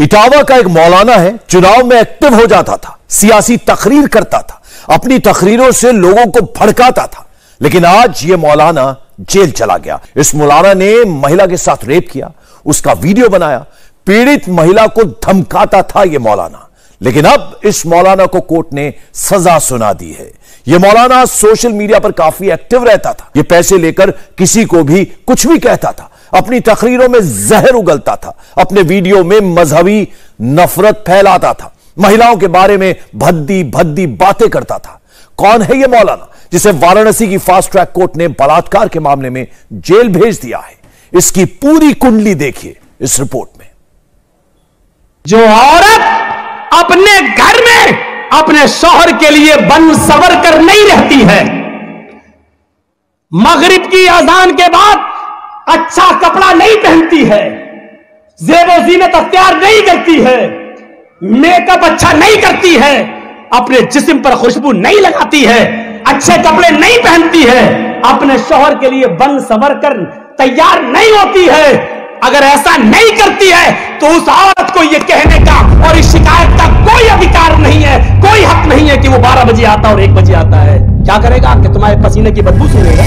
इटावा का एक मौलाना है, चुनाव में एक्टिव हो जाता था, सियासी तकरीर करता था, अपनी तकरीरों से लोगों को भड़काता था। लेकिन आज यह मौलाना जेल चला गया। इस मौलाना ने महिला के साथ रेप किया, उसका वीडियो बनाया, पीड़ित महिला को धमकाता था यह मौलाना। लेकिन अब इस मौलाना को कोर्ट ने सजा सुना दी है। यह मौलाना सोशल मीडिया पर काफ़ी एक्टिव रहता था। यह पैसे लेकर किसी को भी कुछ भी कहता था। अपनी तकरीरों में जहर उगलता था, अपने वीडियो में मजहबी नफरत फैलाता था, महिलाओं के बारे में भद्दी भद्दी बातें करता था। कौन है यह मौलाना जिसे वाराणसी की फास्ट ट्रैक कोर्ट ने बलात्कार के मामले में जेल भेज दिया है? इसकी पूरी कुंडली देखिए इस रिपोर्ट में। जो औरत अपने घर में, अपने शोहर के लिए बन सवर कर नहीं रहती है, मगरिब की अजान के बाद अच्छा कपड़ा नहीं पहनती है। जेबो जीनत अख्तियार नहीं करती है। मेकअप अच्छा नहीं करती है। अपने जिस्म पर खुशबू नहीं लगाती है। अच्छे कपड़े नहीं पहनती है। अपने शोहर के लिए बन सवर कर तैयार नहीं होती है। अगर ऐसा नहीं करती है तो उस औरत को यह कहने का और इस शिकायत का कोई अधिकार नहीं है। कोई हक नहीं है कि वो 12 बजे आता और 1 बजे आता है। क्या करेगा कि तुम्हारे पसीने की बदबू सुनेगा?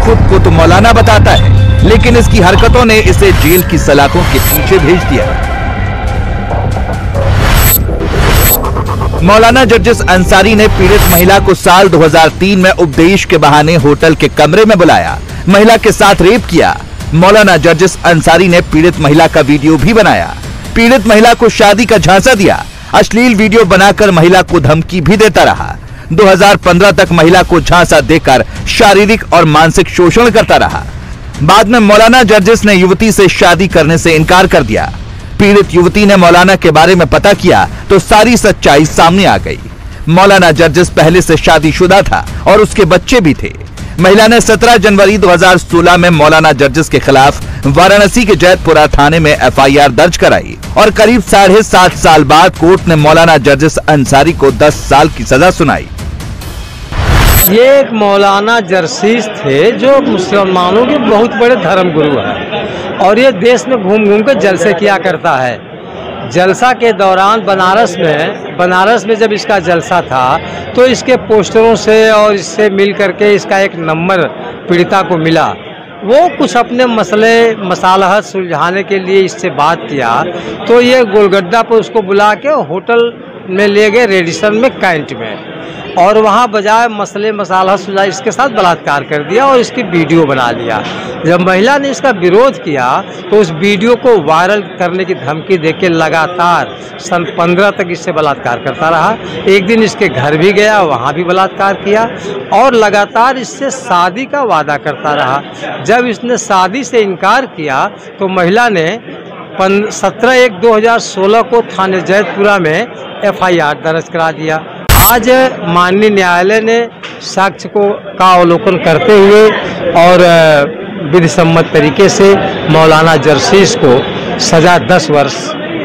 खुद को तो मौलाना बताता है, लेकिन इसकी हरकतों ने इसे जेल की सलाखों के पीछे भेज दिया। मौलाना जर्जिस अंसारी ने पीड़ित महिला को साल 2003 में उपदेश के बहाने होटल के कमरे में बुलाया। महिला के साथ रेप किया। मौलाना जर्जिस अंसारी ने पीड़ित महिला का वीडियो भी बनाया। पीड़ित महिला को शादी का झांसा दिया। अश्लील वीडियो बनाकर महिला को धमकी भी देता रहा। 2015 तक महिला को झांसा देकर शारीरिक और मानसिक शोषण करता रहा। बाद में मौलाना जर्जिस ने युवती से शादी करने से इनकार कर दिया। पीड़ित युवती ने मौलाना के बारे में पता किया तो सारी सच्चाई सामने आ गई। मौलाना जर्जिस पहले से शादीशुदा था और उसके बच्चे भी थे। महिला ने 17 जनवरी 2016 में मौलाना जर्जिस के खिलाफ वाराणसी के जैतपुरा थाने में एफआईआर दर्ज कराई और करीब साढ़े सात साल बाद कोर्ट ने मौलाना जर्जिस अंसारी को 10 साल की सजा सुनाई। ये एक मौलाना जर्सीस थे जो मुसलमानों के बहुत बड़े धर्म गुरु हैं। और ये देश में घूम घूम कर जलसे किया करता है। जलसा के दौरान बनारस में बनारस में जब इसका जलसा था तो इसके पोस्टरों से और इससे मिल करके इसका एक नंबर पीड़िता को मिला। वो कुछ अपने मसले, मसालहत सुलझाने के लिए इससे बात किया। तो ये गोलगड्डा पर उसको बुला के होटल में ले गए रेडिसन में कैंट में। और वहाँ बजाय मसले, मसाला सुझा इसके साथ बलात्कार कर दिया और इसकी वीडियो बना लिया। जब महिला ने इसका विरोध किया तो उस वीडियो को वायरल करने की धमकी देके लगातार सन पंद्रह तक इससे बलात्कार करता रहा। एक दिन इसके घर भी गया, वहाँ भी बलात्कार किया और लगातार इससे शादी का वादा करता रहा। जब इसने शादी से इनकार किया तो महिला ने सत्रह एक 2016 को थाने जैतपुरा में एफआईआर दर्ज करा दिया। आज माननीय न्यायालय ने साक्ष्य को का अवलोकन करते हुए और विधि सम्मत तरीके से मौलाना जर्सीस को सजा 10 वर्ष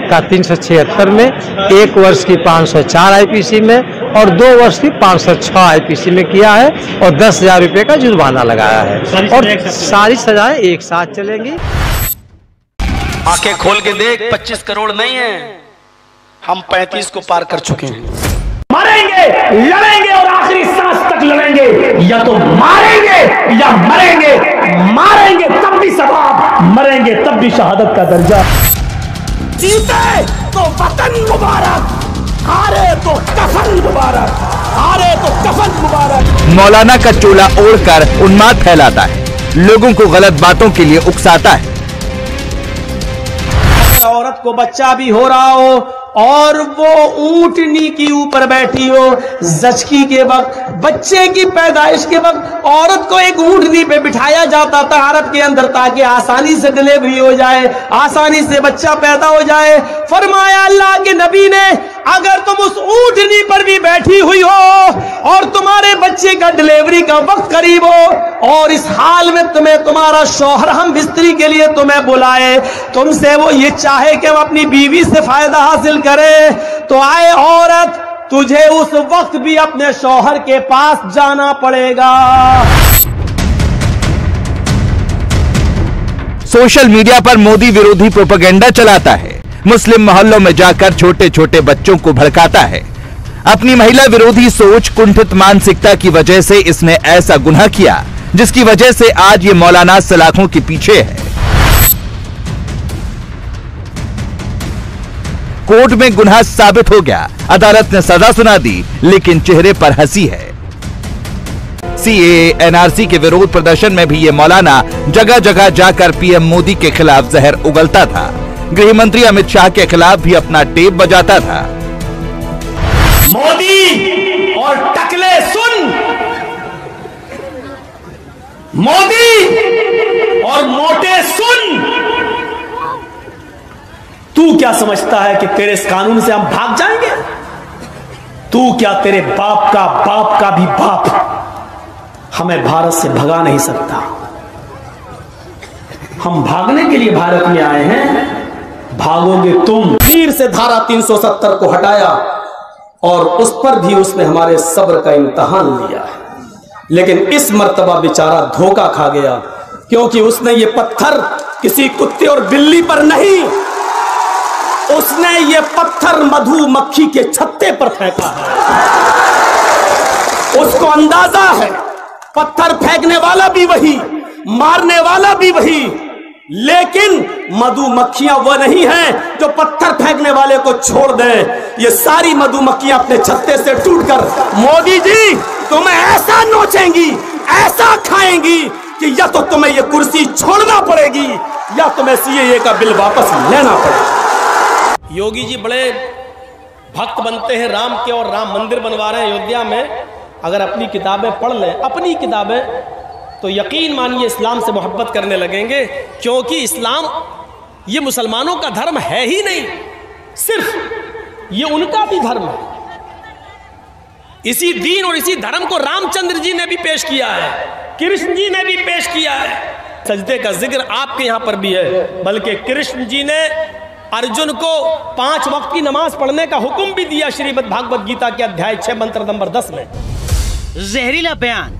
का तीन सौ छिहत्तर में एक वर्ष की 504 आईपीसी में और दो वर्ष की 506 आईपीसी में किया है और दस हज़ार रुपये का जुर्माना लगाया है। और सारी सजाएँ एक साथ चलेंगी। आँखें खोल के देख 25 करोड़ नहीं है। हम 35 को पार कर चुके हैं। मरेंगे लड़ेंगे और आखिरी सांस तक लड़ेंगे। या तो मारेंगे या मरेंगे। मारेंगे तब भी सवाब मरेंगे तब भी शहादत का दर्जा। जीते तो वतन मुबारक हारे तो कफन मुबारक हारे तो कफन मुबारक। मौलाना का चोला ओढ़कर उन्माद फैलाता है लोगों को गलत बातों के लिए उकसाता है। औरत को बच्चा भी हो रहा हो और वो ऊंटनी की ऊपर बैठी हो, जचकी के वक्त, बच्चे की पैदाइश के वक्त औरत को एक ऊटनी पे बिठाया जाता अरब के अंदर, ताकि आसानी से डिलीवरी हो जाए, आसानी से बच्चा पैदा हो जाए। फरमाया, अल्लाह के नबी ने अगर तुम उस ऊटनी पर भी बैठी हुई हो और तुम्हारे बच्चे का डिलीवरी का वक्त करीब हो और इस हाल में तुम्हें तुम्हारा शोहर हम बिस्तरी के लिए तुम्हें बुलाए, तुमसे वो ये चाहे कि वो अपनी बीवी से फ़ायदा हासिल करे तो आए औरत, तुझे उस वक्त भी अपने शोहर के पास जाना पड़ेगा। सोशल मीडिया पर मोदी विरोधी प्रोपेगेंडा चलाता है। मुस्लिम मोहल्लों में जाकर छोटे छोटे बच्चों को भड़काता है। अपनी महिला विरोधी सोच, कुंठित मानसिकता की वजह से इसने ऐसा गुनाह किया, जिसकी वजह से आज ये मौलाना सलाखों के पीछे है। कोर्ट में गुनाह साबित हो गया, अदालत ने सजा सुना दी, लेकिन चेहरे पर हँसी है। सीए, एनआरसी के विरोध प्रदर्शन में भी ये मौलाना जगह जगह जाकर पीएम मोदी के खिलाफ जहर उगलता था। गृह मंत्री अमित शाह के खिलाफ भी अपना टेप बजाता था। मोदी और टकले सुन। मोदी और मोटे सुन। तू क्या समझता है कि तेरे इस कानून से हम भाग जाएँगे? तू क्या तेरे बाप का बाप का भी बाप हमें भारत से भगा नहीं सकता? हम भागने के लिए भारत में आए हैं। भागोगे तुम। वीर से धारा 370 को हटाया और उस पर भी उसने हमारे सब्र का इम्तहान लिया है। लेकिन इस मर्तबा बेचारा धोखा खा गया, क्योंकि उसने ये पत्थर किसी कुत्ते और बिल्ली पर नहीं, उसने ये पत्थर मधुमक्खी के छत्ते पर फेंका है। उसको अंदाज़ा है, पत्थर फेंकने वाला भी वही, मारने वाला भी वही लेकिन मधुमक्खियाँ वह नहीं हैं जो पत्थर फेंकने वाले को छोड़ दें। ये सारी मधुमक्खियाँ अपने छत्ते से टूटकर, मोदी जी, तुम्हें ऐसा नोचेंगी, ऐसा खाएँगी कि या तो तुम्हें ये कुर्सी छोड़ना पड़ेगी, या तुम्हें सीएए का बिल वापस लेना पड़ेगा। योगी जी बड़े भक्त बनते हैं, राम के और राम मंदिर बनवा रहे हैं अयोध्या में। अगर अपनी किताबें पढ़ लें, अपनी किताबें तो यकीन मानिए इस्लाम से मोहब्बत करने लगेंगे, क्योंकि इस्लाम ये मुसलमानों का धर्म है ही नहीं, सिर्फ़ ये उनका भी धर्म है। इसी दीन और इसी धर्म को रामचंद्र जी ने भी पेश किया है, कृष्ण जी ने भी पेश किया है। सजदे का ज़िक्र आपके यहाँ पर भी है, बल्कि कृष्ण जी ने अर्जुन को पाँच वक्त की नमाज़ पढ़ने का हुक्म भी दिया श्रीमद भागवत गीता के अध्याय छह मंत्र नंबर दस में। जहरीला बयान।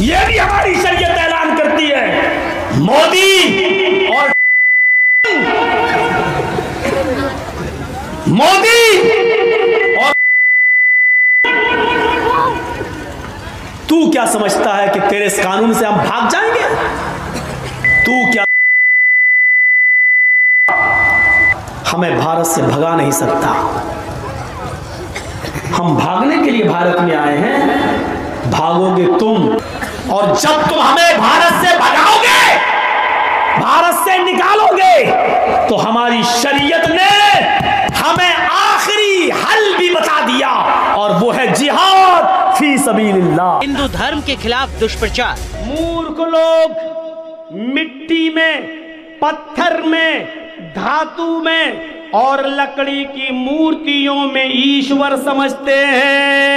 यह भी हमारी शरीयत ऐलान करती है। मोदी और मोदी और तू क्या समझता है कि तेरे इस कानून से हम भाग जाएँगे? तू क्या हमें भारत से भगा नहीं सकता? हम भागने के लिए भारत में आए हैं। भागोगे तुम। और जब तुम हमें भारत से भगाओगे भारत से निकालोगे तो हमारी शरीयत ने हमें आखिरी हल भी बता दिया और वो है जिहाद फ़ी सबीलिल्लाह। हिंदू धर्म के खिलाफ दुष्प्रचार। मूर्ख लोग मिट्टी में पत्थर में धातु में और लकड़ी की मूर्तियों में ईश्वर समझते हैं।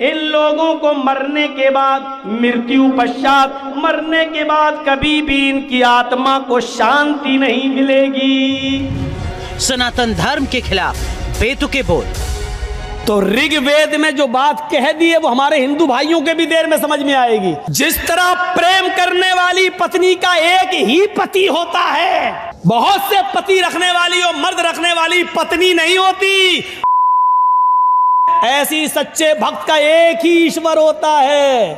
इन लोगों को मरने के बाद मृत्यु पश्चात मरने के बाद कभी भी इनकी आत्मा को शांति नहीं मिलेगी। सनातन धर्म के खिलाफ बेतुके बोल। तो ऋग्वेद में जो बात कह दी है वो हमारे हिंदू भाइयों के भी देर में समझ में आएगी। जिस तरह प्रेम करने वाली पत्नी का एक ही पति होता है बहुत से पति रखने वाली और मर्द रखने वाली पत्नी नहीं होती। ऐसी सच्चे भक्त का एक ही ईश्वर होता है।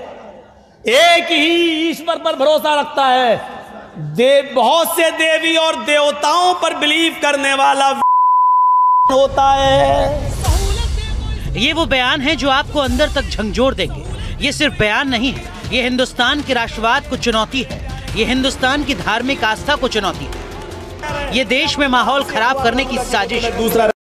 एक ही ईश्वर पर भरोसा रखता है। देव बहुत से देवी और देवताओं पर बिलीव करने वाला होता है। ये वो बयान है जो आपको अंदर तक झंझोर देंगे। ये सिर्फ़ बयान नहीं है। ये हिंदुस्तान के राष्ट्रवाद को चुनौती है। ये हिंदुस्तान की धार्मिक आस्था को चुनौती है। ये देश में माहौल खराब करने की साजिश दूसरा